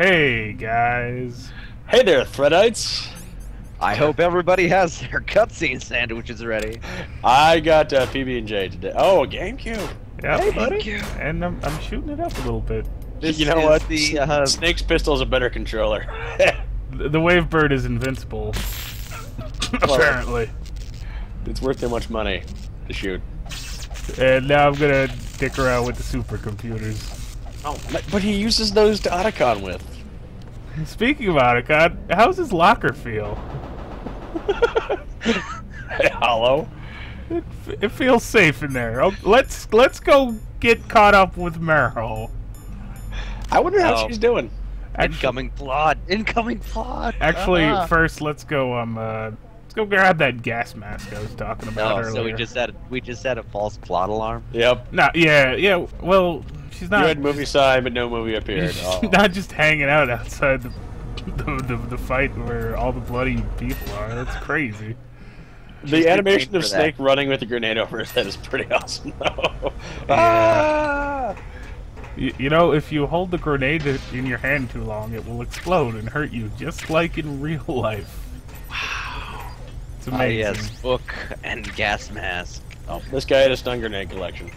Hey guys. Hey there, Threadites. I hope everybody has their cutscene sandwiches ready. I got uh, PB and J today. Oh, a GameCube. Yeah, Hey, buddy. buddy. And I'm, I'm shooting it up a little bit. This you know what? The, uh, Snake's pistol is a better controller. The, the Wavebird is invincible. Apparently. it's worth too much money to shoot. And now I'm gonna dick around with the supercomputers. Oh, but he uses those to Otacon with. Speaking of Otacon, how's his locker feel? Hollow. It, it feels safe in there. Oh, let's let's go get caught up with Meryl. I wonder how Oh. she's doing. Actually, incoming plot. Incoming plot. actually Ah. first let's go um uh, let's go grab that gas mask I was talking about Oh, earlier. so we just had we just had a false plot alarm. Yep. No, yeah, yeah. Well, she's You not. had movie sign, but no movie appeared. she's Oh. not just hanging out outside the, the the the fight where all the bloody people are. That's crazy. The Just animation of for Snake running with a grenade over his head is pretty awesome, though. Yeah. Ah! You, you know, if you hold the grenade in your hand too long, it will explode and hurt you, just like in real life. Wow. It's Ah, amazing. yes, book and gas mask. Oh, this guy had a stun grenade collection.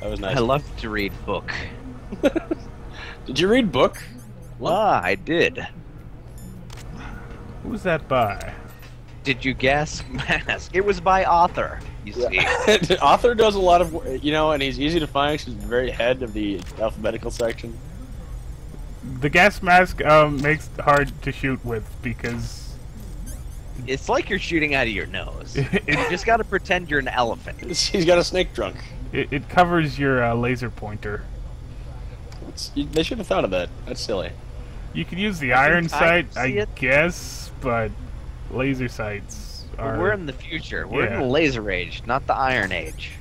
That was nice. I love to read book. Did you read book? Ah, I did. Who's that by? Did you guess mask? It was by author. You see. the author does a lot of, you know, and he's easy to find. She's the very head of the alphabetical section. The gas mask um, makes hard to shoot with because It's like you're shooting out of your nose. You just gotta pretend you're an elephant. He's got a snake trunk. It, it covers your uh, laser pointer. It's, you, they should have thought of that. That's silly. You can use the I iron sight, see I it. guess, but laser sights are. We're in the future. We're in the laser age, not the iron age.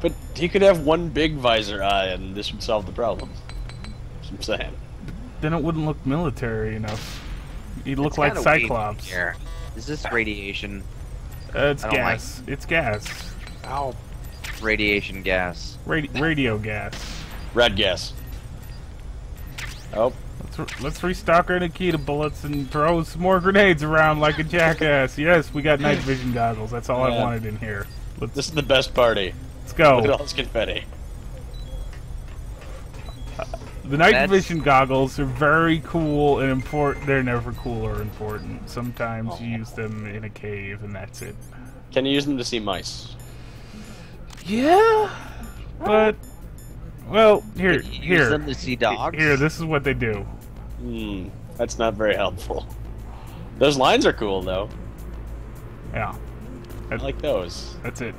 But he could have one big visor eye, and this would solve the problem. That's what I'm saying. Then it wouldn't look military enough. He'd look It's like kinda wavy Cyclops. Here. Is this radiation? Uh, it's I don't like- gas. It's gas. Ow. Radiation gas. Radi- radio gas. Red gas. Oh, Let's, re- let's restock our Nikita bullets and throw some more grenades around like a jackass. Yes, we got night vision goggles. That's all I wanted in here. Let's, this is the best party. let's Look at go. all this confetti. Uh, the night That's- vision goggles are very cool and important. They're never cool or important. Sometimes oh. you use them in a cave and that's it. Can you use them to see mice? Yeah, but well, here, Can you use here, them to see dogs? here. This is what they do. Hmm, that's not very helpful. Those lines are cool, though. Yeah, I like those. that's it.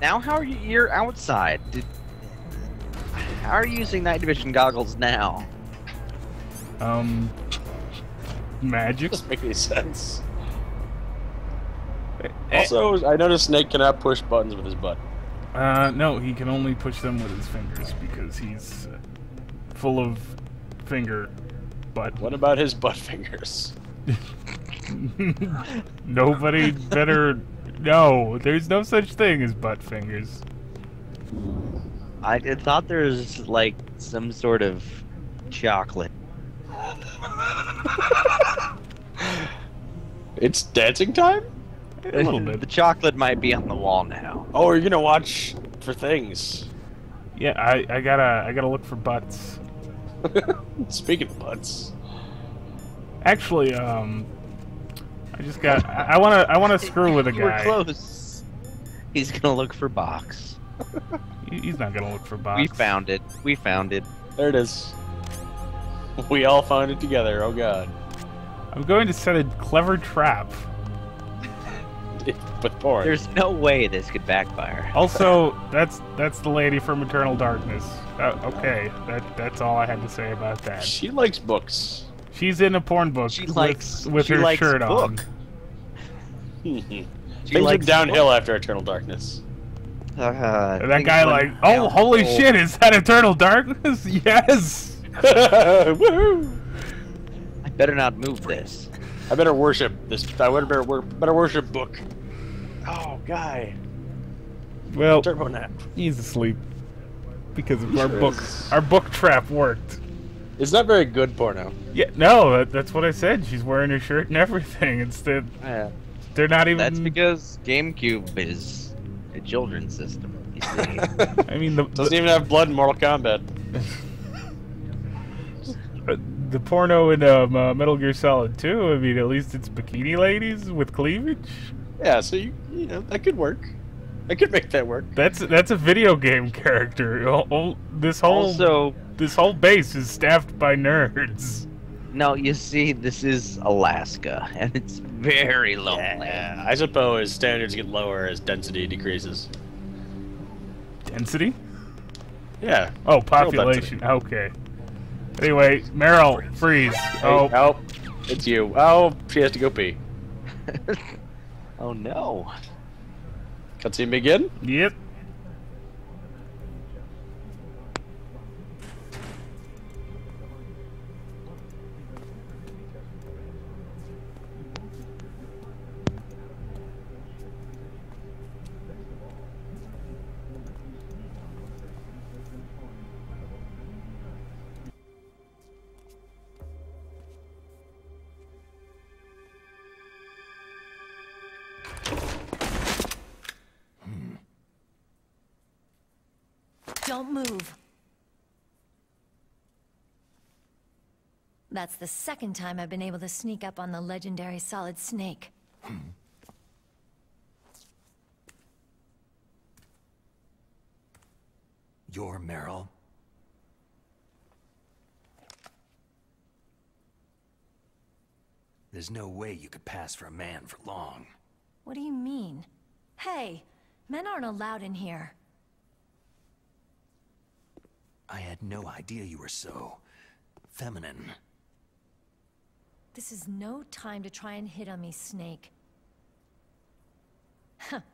Now, how are you? You're outside. Did, how are you using night vision goggles now? Um, magic. Doesn't make any sense. Eh, Also, I noticed Snake cannot push buttons with his butt. Uh, no, he can only push them with his fingers because he's uh, full of finger butt. What about his butt fingers? Nobody better. No, there's no such thing as butt fingers. I, I thought there was like some sort of chocolate. It's dancing time? A little bit. The chocolate might be on the wall now. Oh, are you're gonna watch for things. Yeah, I, I gotta I gotta look for butts. Speaking of butts. Actually, um, I just got I, I wanna I wanna screw with a You were guy. close. He's gonna look for box. He's not gonna look for box. We found it. We found it. There it is. We all found it together, oh god. I'm going to set a clever trap. With porn. There's no way this could backfire. Also, that's that's the lady from Eternal Darkness. Uh, okay, that that's all I had to say about that. She likes books. She's in a porn book. She with- likes- with she her likes shirt on. book. Things She went likes downhill after Eternal Darkness. Uh, And that guy like, oh holy downhill. shit, is that Eternal Darkness? yes. Woohoo! I better not move this. I better worship this. I better, better, better worship book. Oh, guy. Well, Turbo nap. he's asleep because of He our sure book. is. Our book trap worked. It's not very good porno. Yeah, no, that, that's what I said. She's wearing her shirt and everything. Instead, Yeah. they're not even. That's because GameCube is a children's system. I mean, the Doesn't the, even have blood in Mortal Kombat. the porno in um, uh, Metal Gear Solid 2. I mean, at least it's bikini ladies with cleavage. Yeah, so you you know that could work. I could make that work. That's that's a video game character. All- all- this whole also, this whole base is staffed by nerds. no, you see, this is Alaska, and it's very lonely. Yeah, I suppose standards get lower as density decreases. Density? Yeah. Oh, population. Okay. Anyway, Meryl, freeze. Oh, Oh, it's you. Oh, she has to go pee. Oh no. Cutscene begin. yep. Don't move. That's the second time I've been able to sneak up on the legendary Solid Snake. Hmm. You're Meryl. There's no way you could pass for a man for long. What do you mean? Hey, men aren't allowed in here. I had no idea you were so... feminine. This is no time to try and hit on me, Snake.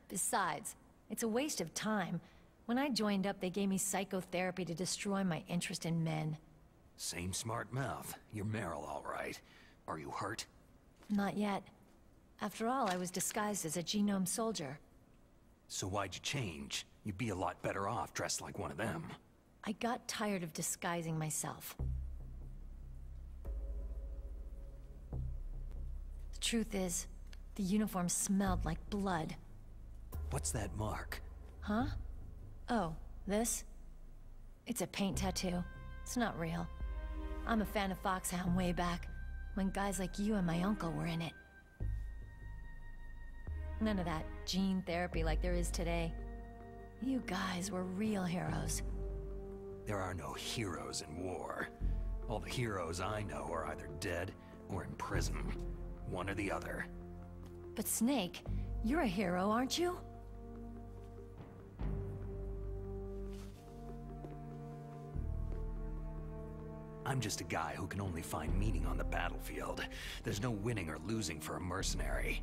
Besides, it's a waste of time. When I joined up, they gave me psychotherapy to destroy my interest in men. Same smart mouth. You're Meryl, all right. Are you hurt? Not yet. After all, I was disguised as a genome soldier. So why'd you change? You'd be a lot better off dressed like one of them. I got tired of disguising myself. The truth is, the uniform smelled like blood. What's that mark? Huh? Oh, this? It's a paint tattoo. It's not real. I'm a fan of Foxhound way back, when guys like you and my uncle were in it. None of that gene therapy like there is today. You guys were real heroes. There are no heroes in war. All the heroes I know are either dead or in prison. One or the other. But Snake, you're a hero, aren't you? I'm just a guy who can only find meaning on the battlefield. There's no winning or losing for a mercenary.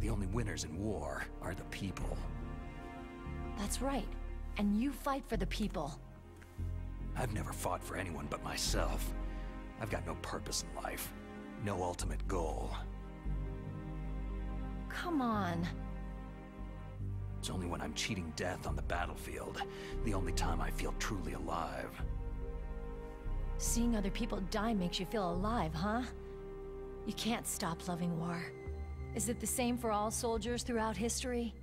The only winners in war are the people. That's right. And you fight for the people. I've never fought for anyone but myself. I've got no purpose in life. No ultimate goal. Come on. It's only when I'm cheating death on the battlefield, the only time I feel truly alive. Seeing other people die makes you feel alive, huh? You can't stop loving war. Is it the same for all soldiers throughout history?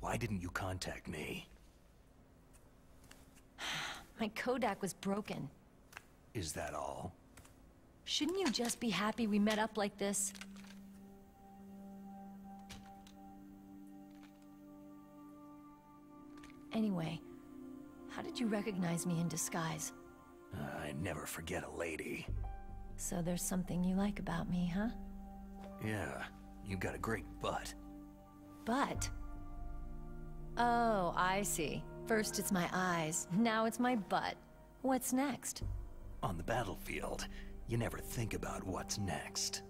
Why didn't you contact me? My Codec was broken. Is that all? Shouldn't you just be happy we met up like this? Anyway, how did you recognize me in disguise? Uh, I never forget a lady. So there's something you like about me, huh? Yeah, you've got a great butt. But... Oh, I see. First it's my eyes, now it's my butt. What's next? On the battlefield, you never think about what's next.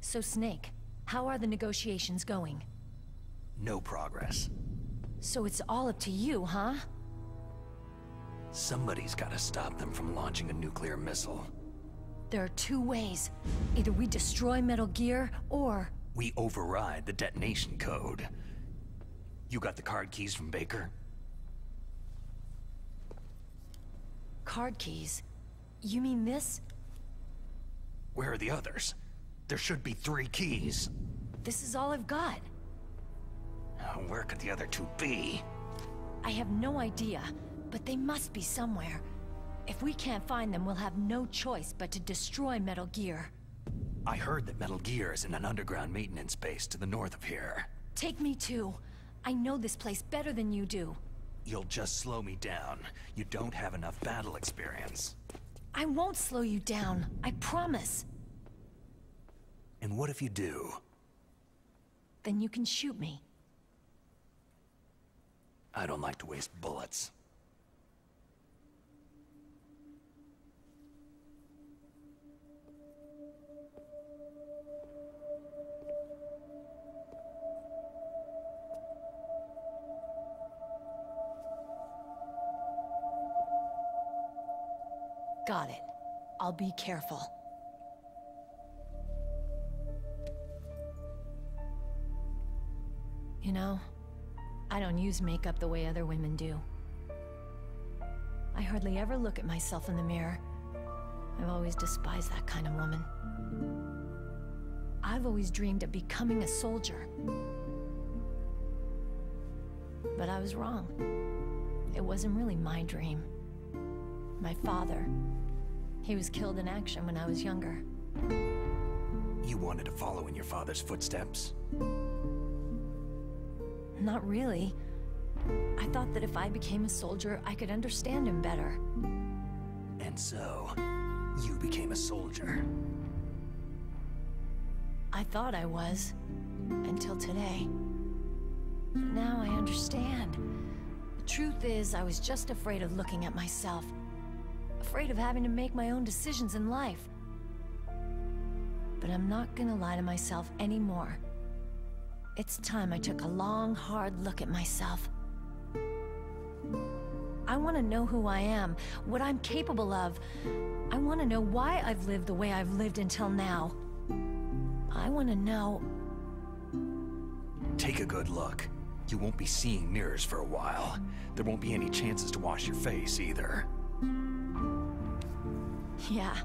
So Snake, how are the negotiations going? No progress. So it's all up to you, huh? Somebody's gotta stop them from launching a nuclear missile. There are two ways. Either we destroy Metal Gear, or... We override the detonation code. You got the card keys from Baker? Card keys. You mean this? Where are the others? There should be three keys. This is all I've got. Where could the other two be? I have no idea, but they must be somewhere. If we can't find them, we'll have no choice but to destroy Metal Gear. I heard that Metal Gear is in an underground maintenance base to the north of here. Take me too. I know this place better than you do. You'll just slow me down. You don't have enough battle experience. I won't slow you down. I promise. And what if you do? Then you can shoot me. I don't like to waste bullets. Got it. I'll be careful. You know, I don't use makeup the way other women do. I hardly ever look at myself in the mirror. I've always despised that kind of woman. I've always dreamed of becoming a soldier. But I was wrong. It wasn't really my dream. My father. He was killed in action when I was younger. You wanted to follow in your father's footsteps? Not really. I thought that if I became a soldier, I could understand him better. And so, you became a soldier. I thought I was. Until today. But now I understand. The truth is, I was just afraid of looking at myself. Afraid of having to make my own decisions in life. But I'm not gonna lie to myself anymore. It's time I took a long, hard look at myself. I want to know who I am, what I'm capable of. I want to know why I've lived the way I've lived until now. I want to know... Take a good look. You won't be seeing mirrors for a while. There won't be any chances to wash your face, either. Yeah,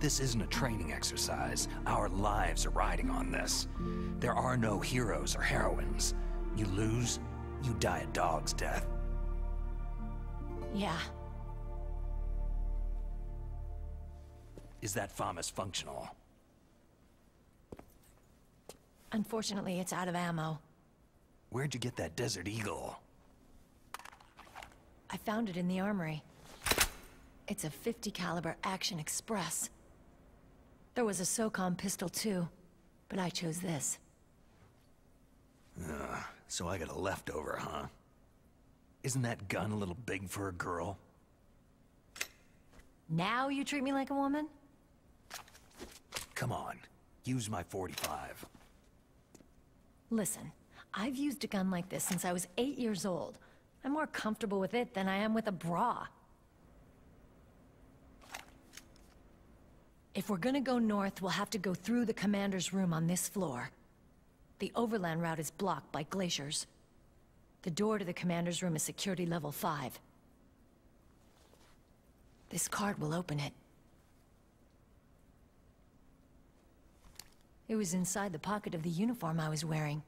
This isn't a training exercise. Our lives are riding on this. There are no heroes or heroines. You lose, you die a dog's death. yeah. Is that FAMAS functional? Unfortunately, it's out of ammo. Where'd you get that Desert Eagle? I found it in the armory. It's a 50 caliber Action Express. There was a SOCOM pistol too, but I chose this. So I got a leftover, huh? Isn't that gun a little big for a girl? Now you treat me like a woman? Come on, use my 45. Listen, I've used a gun like this since I was eight years old. I'm more comfortable with it than I am with a bra. If we're gonna go north, we'll have to go through the commander's room on this floor. The overland route is blocked by glaciers. The door to the commander's room is security level 5. This card will open it. It was inside the pocket of the uniform I was wearing.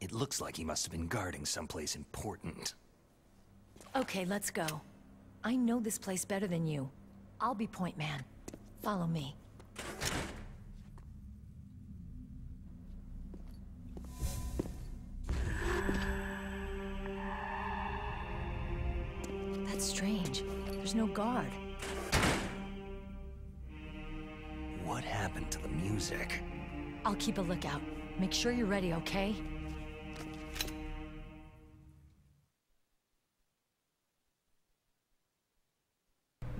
It looks like he must have been guarding someplace important. Okay, let's go. I know this place better than you. I'll be point man. Follow me. That's strange. There's no guard. What happened to the music? I'll keep a lookout. Make sure you're ready, okay?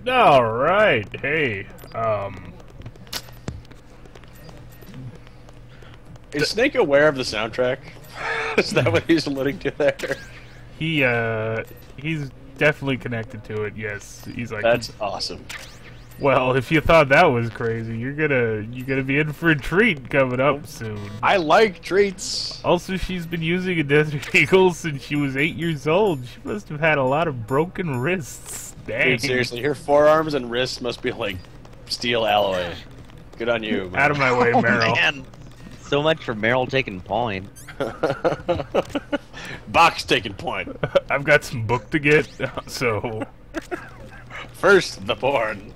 All right. Hey. Um. Is Snake aware of the soundtrack? Is that what he's alluding to there? He uh. He's definitely connected to it. Yes, he's like. That's awesome. Well, if you thought that was crazy, you're gonna you're gonna be in for a treat coming up soon. I like treats. Also, she's been using a Desert Eagle since she was eight years old. She must have had a lot of broken wrists. Dang. Dude, seriously, your forearms and wrists must be like steel alloy. Good on you. Out of my way, Oh, Meryl. man. So much for Meryl taking point. Box taking point. I've got some book to get, so First, the porn.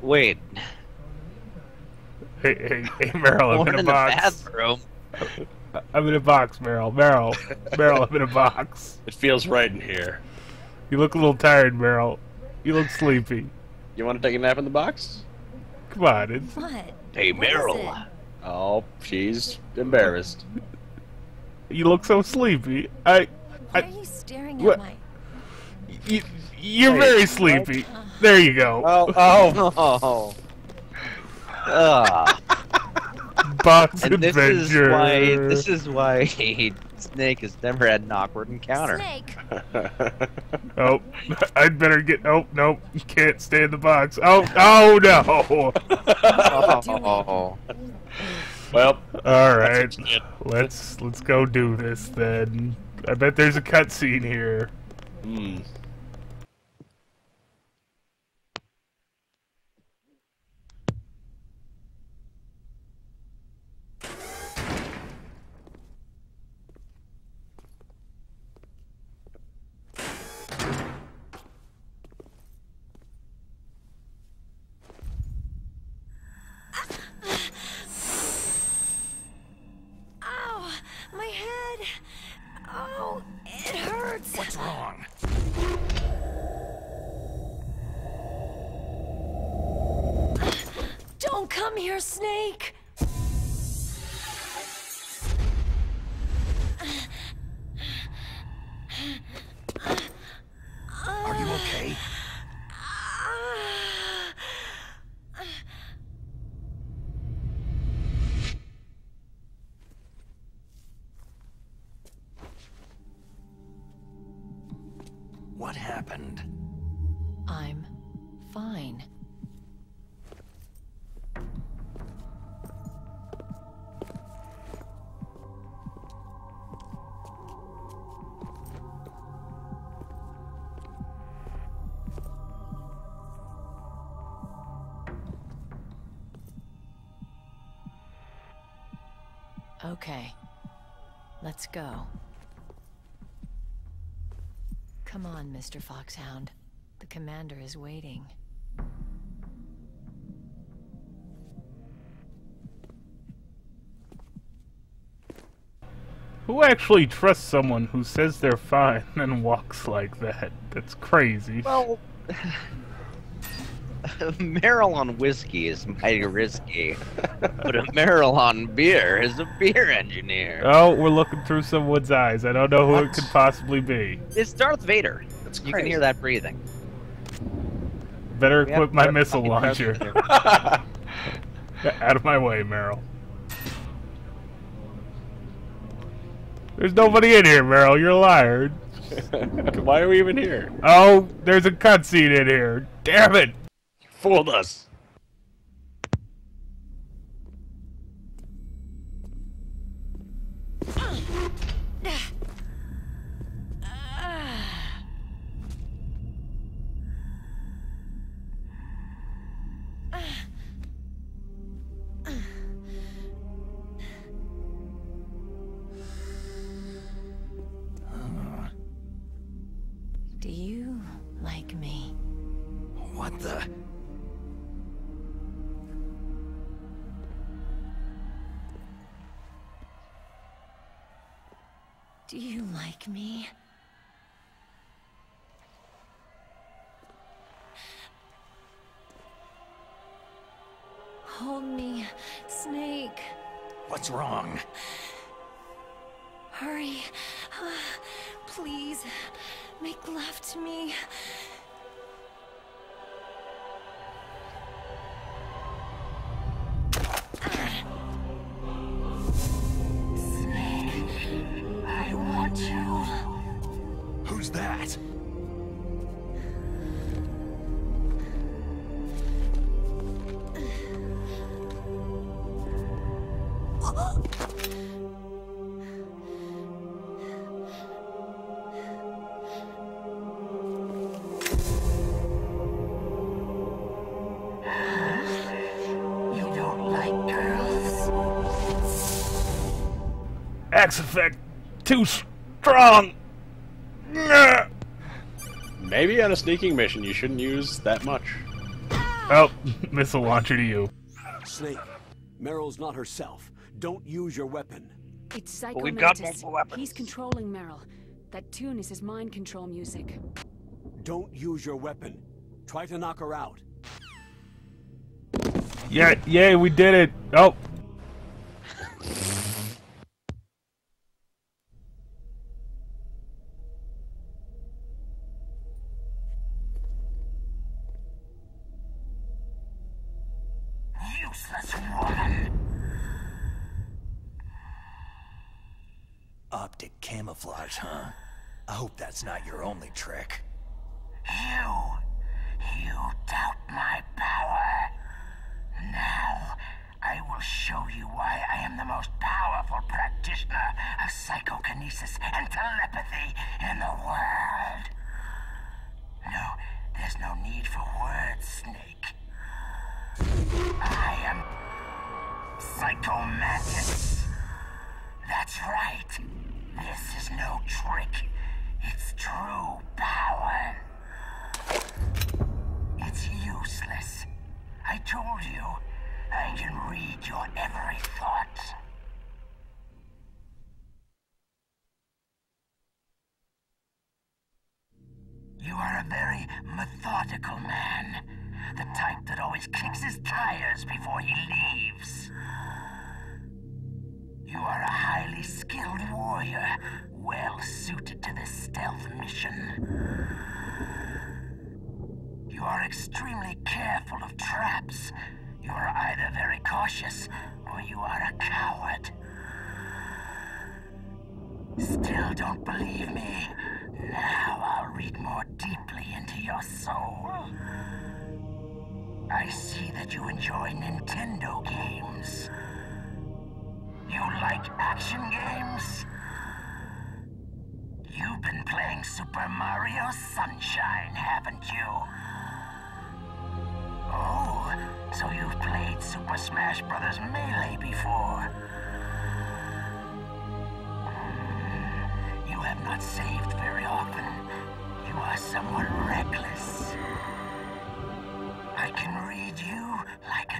Wait, hey, hey, hey Meryl, I'm in a in the box. bathroom. I'm in a box, Meryl. Meryl, Meryl, I'm in a box. It feels right in here. You look a little tired, Meryl. You look sleepy. You want to take a nap in the box? Come on, it's What? Hey, What is Meryl. it? Oh, she's embarrassed. you look so sleepy. I, Why I, are you staring what- at my... you, you're Hey, very sleepy. There you go. Oh, oh. Oh. Ugh. Box And this adventure. is why this is why Snake has never had an awkward encounter. Snake! Oh, I'd better get. Oh, nope, you can't stay in the box. Oh, oh no! Oh. well, All right, that's what you get. let's let's go do this then. I bet there's a cutscene here. Hmm. Ow! My head! Oh, it hurts! What's wrong? Don't come here, Snake! Are you okay? What happened? I'm go. Come on, Mr. Foxhound. The commander is waiting. Who actually trusts someone who says they're fine and walks like that? That's crazy. Well, Meryl on whiskey is mighty risky, but a Meryl on beer is a beer engineer. Oh, we're looking through someone's eyes. I don't know who it could possibly be. It's Darth Vader. That's You can hear that breathing. Better We equip my missile launcher. Out of my way, Meryl. There's nobody in here, Meryl. You're a liar. Why are we even here? Oh, there's a cutscene in here. Damn it! Fooled us. that. X effect too strong. Nyah. Maybe on a sneaking mission you shouldn't use that much. Oh, missile launcher to you. Snake, Meryl's not herself. Don't use your weapon. It's Psycho we've got Mantis. multiple weapons. He's controlling Meryl. That tune is his mind control music. Don't use your weapon. Try to knock her out. Yeah, yay, we did it. Oh, Useless woman! Optic camouflage, huh? I hope that's not your only trick. You... you doubt my power. Now, I will show you why I am the most powerful practitioner of psychokinesis and telepathy in the world. No, there's no need for words, Snake. I am Psychomantis. That's right. This is no trick. It's true power. It's useless. I told you. I can read your every thought. You are a very methodical man. The type that always kicks his tires before he leaves. You are a highly skilled warrior, well suited to this stealth mission. You are extremely careful of traps. You are either very cautious or you are a coward. Still don't believe me? Now more deeply into your soul. I see that you enjoy Nintendo games. You like action games? You've been playing Super Mario Sunshine, haven't you? Oh, so you've played Super Smash Bros. Melee before? Hmm, You have not often. Somewhat reckless. I can read you like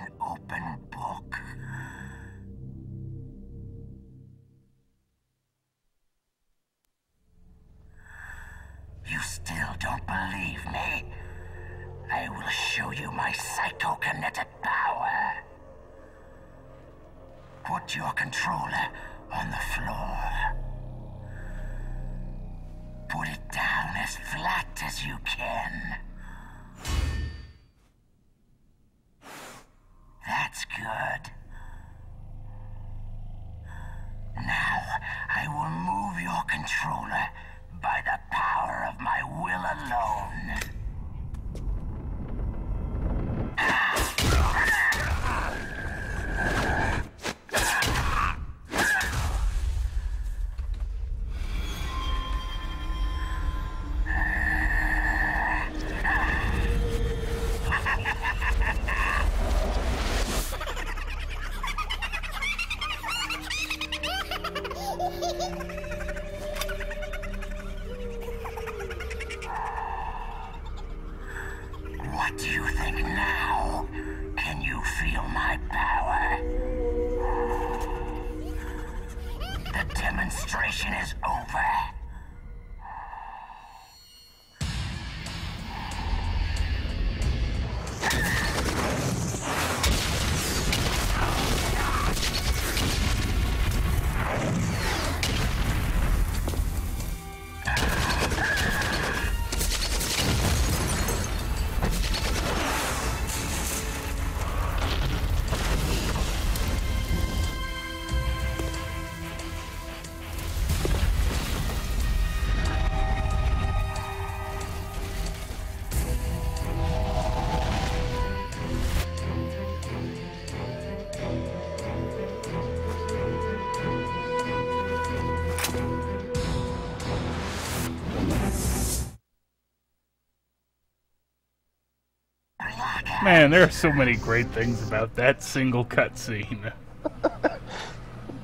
man, there are so many great things about that single cutscene.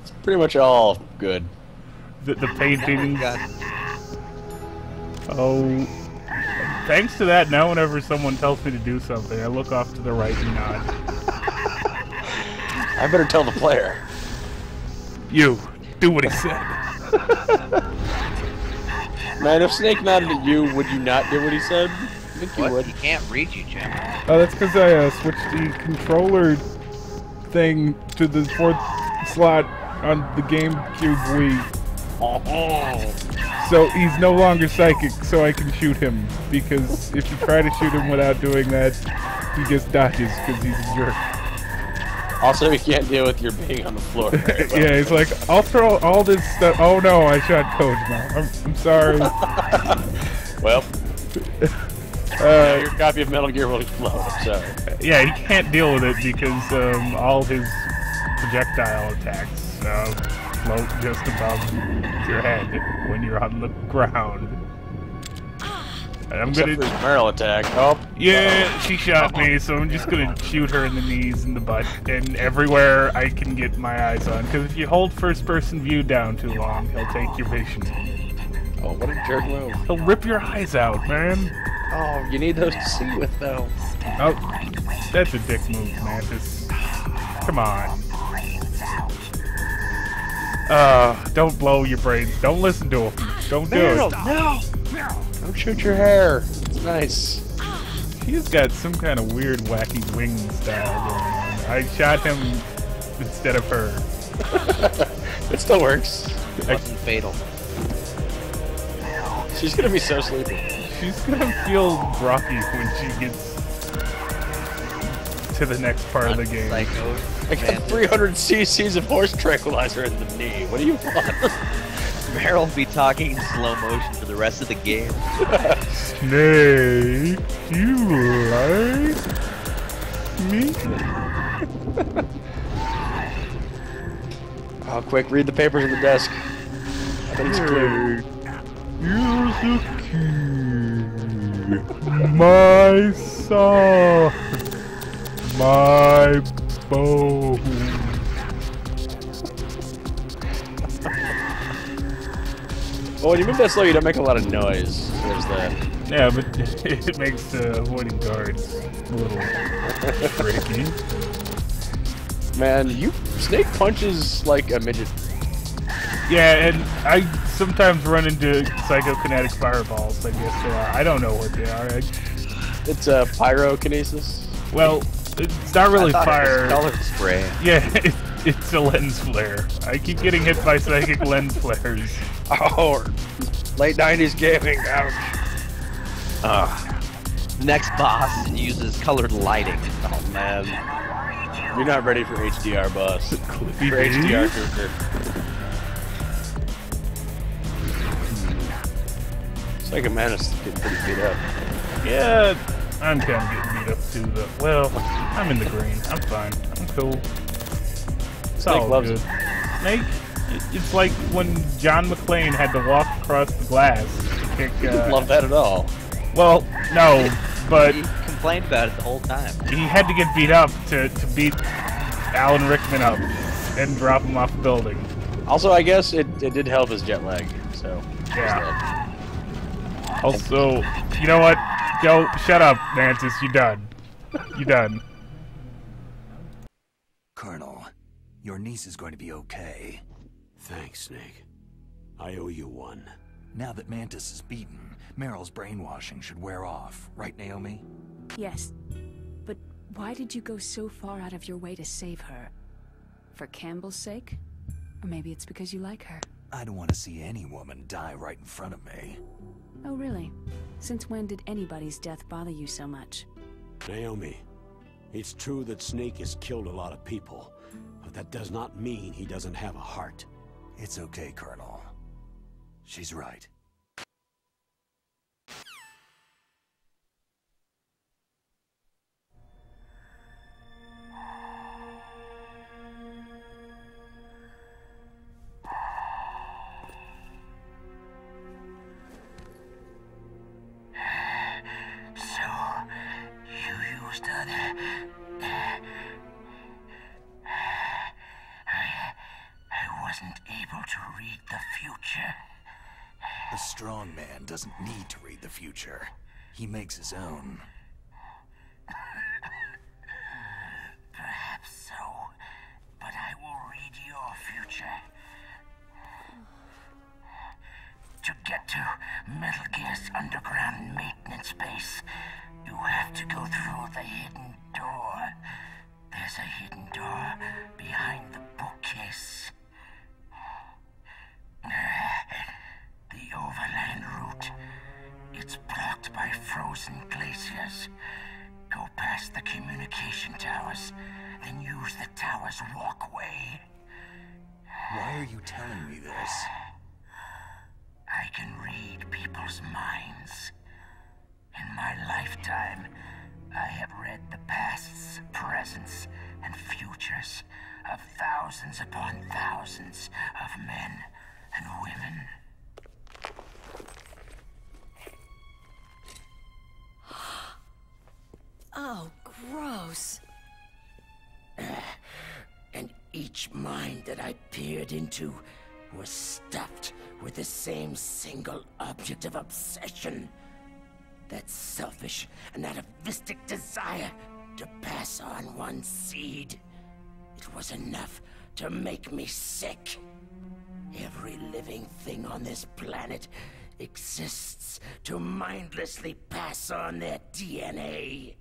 It's pretty much all good. the, the paintings. God. Oh, thanks to that, now whenever someone tells me to do something, I look off to the right and nod. I better tell the player. You, do what he said. Man, if Snake nodded at you, would you not do what he said? I think you What? would. He can't read you, Jim. Oh, that's because I uh, switched the controller thing to the fourth slot on the GameCube Wii. Oh. So he's no longer psychic, so I can shoot him. Because if you try to shoot him without doing that, he just dodges because he's a jerk. Also, he can't deal with your being on the floor. very well. yeah, he's like, I'll throw all this stuff. Oh no, I shot Kojima. I'm, I'm sorry. Well, Uh, your copy of Metal Gear will explode. Sorry. yeah, he can't deal with it because um, all his projectile attacks uh, float just above your head when you're on the ground. I'm Except gonna. barrel attack. Oh, Yeah, she shot me, so I'm just gonna shoot her in the knees and the butt and everywhere I can get my eyes on. Because if you hold first-person view down too long, he'll take your vision. oh, what a jerk move. He'll rip your eyes out, man. Oh, you need those to see with though. Oh, that's a dick move, Mantis. Come on. Uh, don't blow your brains. Don't listen to him. Don't do it. no! Don't shoot your hair. It's nice. He's got some kind of weird, wacky wing style going on. I shot him instead of her. It still works. It wasn't fatal. She's gonna be so sleepy. She's gonna feel groggy when she gets to the next part of the game. Psycho. Oh, I got 300 cc's of horse tranquilizer in the knee. What do you want? Meryl will be talking in slow motion for the rest of the game. Snake, you like me? Oh, quick, read the papers on the desk. I think it's clear. Here's the key. My saw. My bow. Well, when you move that slow, you don't make a lot of noise. There's that. Yeah, but it makes uh, avoiding guards a little tricky. Man, you Snake punches like a midget. Yeah, and I sometimes run into psychokinetic fireballs. I guess they are. I don't know what they are. I, It's a uh, pyrokinesis. well, it's not really I fire. It was color spray. Yeah, it, it's a lens flare. I keep getting hit by psychic lens flares. Oh, late 90s gaming. Ouch. Ugh. Next boss uses colored lighting. Oh man. You're not ready for HDR, boss. For HDR, Dee. It's like a man is getting pretty beat up. Yeah, I'm kind of getting beat up too, though. Well, I'm in the green. I'm fine. I'm cool. It's Snake all loves good. it. Snake, it's like when John McClane had to walk across the glass to kick. Uh, Love that at all. Well, no, but He complained about it the whole time. he had to get beat up to, to beat Alan Rickman up and drop him off the building. Also, I guess it, it did help his jet lag, so. Yeah. That. Also, you know what? Go, shut up, Mantis. You done. You done. Colonel, your niece is going to be okay. Thanks, Snake. I owe you one. Now that Mantis is beaten, Meryl's brainwashing should wear off, right, Naomi? Yes. But why did you go so far out of your way to save her? For Campbell's sake? Or maybe it's because you like her. I don't want to see any woman die right in front of me. Oh, really? Since when did anybody's death bother you so much? Naomi, it's true that Snake has killed a lot of people, but that does not mean he doesn't have a heart. It's okay, Colonel. She's right. By frozen glaciers. Go past the communication towers, then use the tower's walkway. Why are you telling me this? I can read people's minds. In my lifetime, I have read the pasts, presents, and futures of thousands upon thousands of men and women. Oh, gross. And each mind that I peered into was stuffed with the same single object of obsession. That selfish and atavistic desire to pass on one seed. It was enough to make me sick. Every living thing on this planet exists to mindlessly pass on their DNA.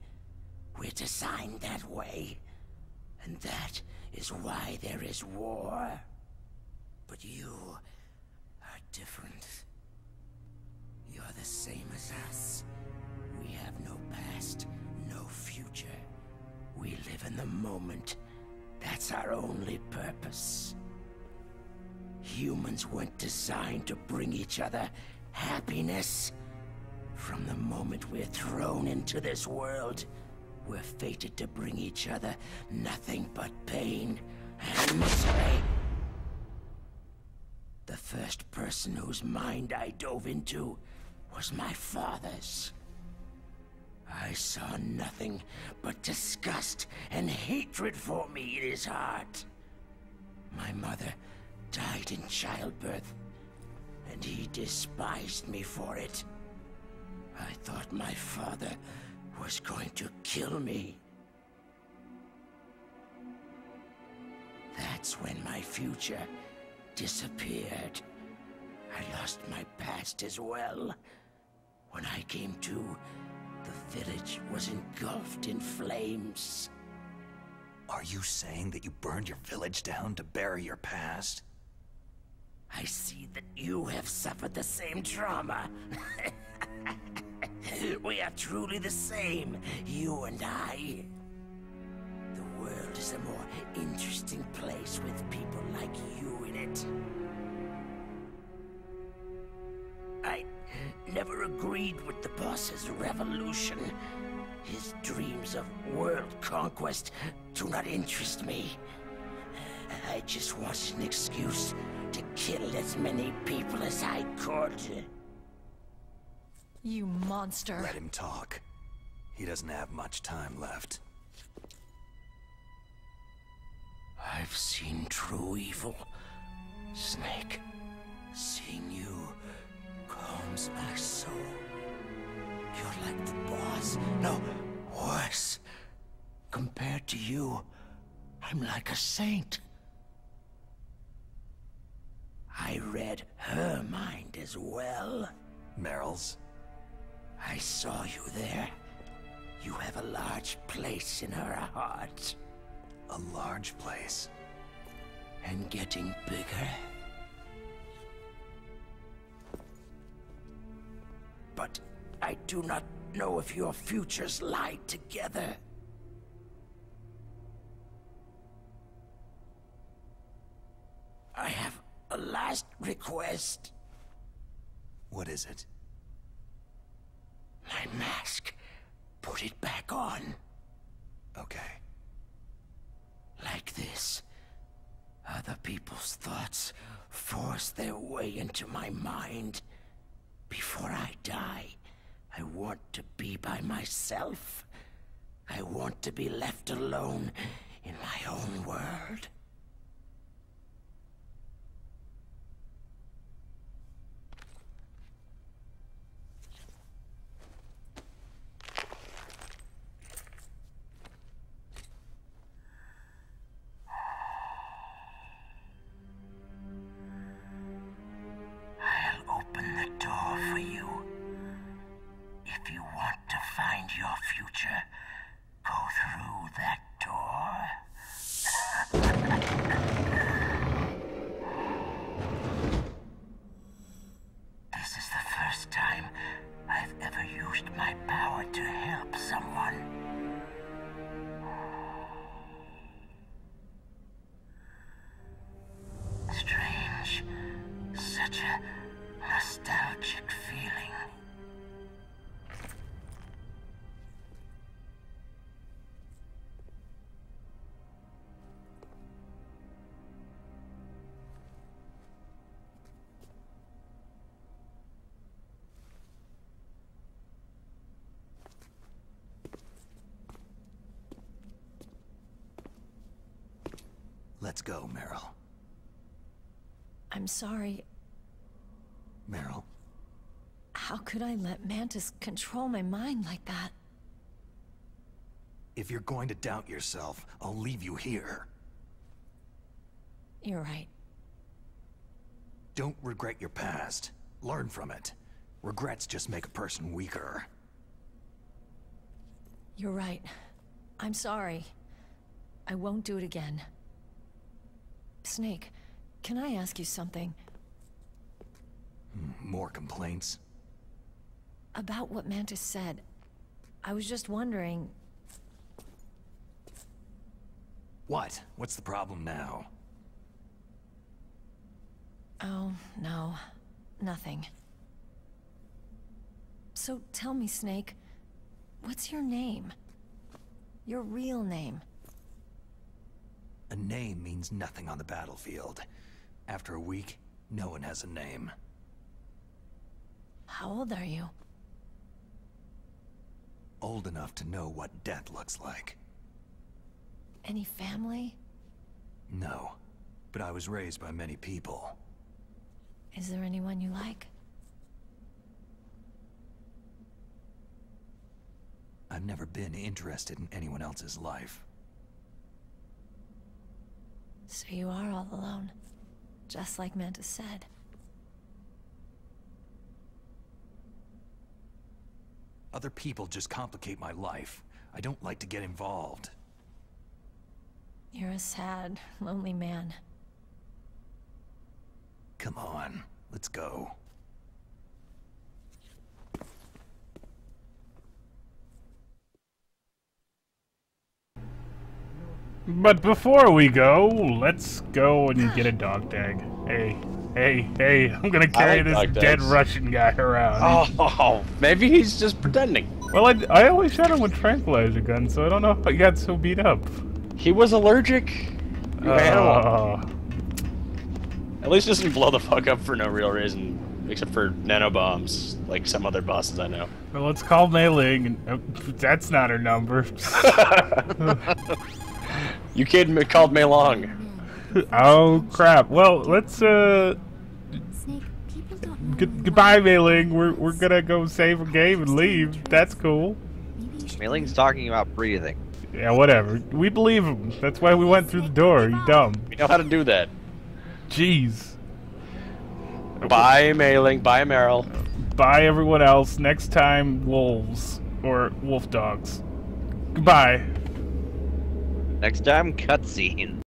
We're designed that way. And that is why there is war. But you are different. You're the same as us. We have no past, no future. We live in the moment. That's our only purpose. Humans weren't designed to bring each other happiness. From the moment we're thrown into this world, we're fated to bring each other nothing but pain and misery. The first person whose mind I dove into was my father's. I saw nothing but disgust and hatred for me in his heart. My mother died in childbirth, and he despised me for it. I thought my father was going to kill me. That's when my future disappeared. I lost my past as well. When I came to, the village was engulfed in flames. Are you saying that you burned your village down to bury your past? I see that you have suffered the same trauma. we are truly the same, you and I. The world is a more interesting place with people like you in it. I never agreed with the boss's revolution. His dreams of world conquest do not interest me. I just wanted an excuse to kill as many people as I could. You monster. Let him talk. He doesn't have much time left. I've seen true evil. Snake, seeing you calms my soul. You're like the boss. No, worse. Compared to you, I'm like a saint. I read her mind as well. Meryl's? I saw you there. You have a large place in her heart. A large place? And getting bigger. But I do not know if your futures lie together. I have a last request. What is it? My mask. Put it back on. Okay. Like this. Other people's thoughts force their way into my mind. Before I die, I want to be by myself. I want to be left alone in my own world. Let's go, Meryl. I'm sorry. Meryl, How could I let Mantis control my mind like that? if you're going to doubt yourself, I'll leave you here. You're right. Don't regret your past. Learn from it. Regrets just make a person weaker. You're right. I'm sorry. I won't do it again. Snake, can I ask you something? More complaints? About what Mantis said. I was just wondering, What? What's the problem now? oh, no. Nothing. So tell me, Snake, what's your name? Your real name? A name means nothing on the battlefield. After a week, no one has a name. How old are you? Old enough to know what death looks like. Any family? No. But I was raised by many people. Is there anyone you like? I've never been interested in anyone else's life. So you are all alone. Just like Mantis said. Other people just complicate my life. I don't like to get involved. You're a sad, lonely man. Come on, let's go. But before we go, let's go and get a dog tag. Hey, hey, hey, I'm gonna carry like this dead. Russian guy around. Oh, maybe he's just pretending. Well, I, I always shot him with tranquilizer gun, so I don't know how he got so beat up. He was allergic. You. Uh, At least doesn't blow the fuck up for no real reason, except for nanobombs, like some other bosses I know. well, let's call Mei Ling. Uh, that's not her number. You kid me called Mei Long. oh crap. Well, let's uh. Snake, people don't know. Good, goodbye, Mei Ling. We're we're gonna go save a game and leave. That's cool. Maybe you should Mei Ling's talking about breathing. Yeah, whatever. We believe him. That's why we went through the door. You dumb. We know how to do that. Jeez. Bye, Mei Ling. Bye, Meryl. Bye, everyone else. Next time, wolves or wolf dogs. Goodbye. Next time, cutscene.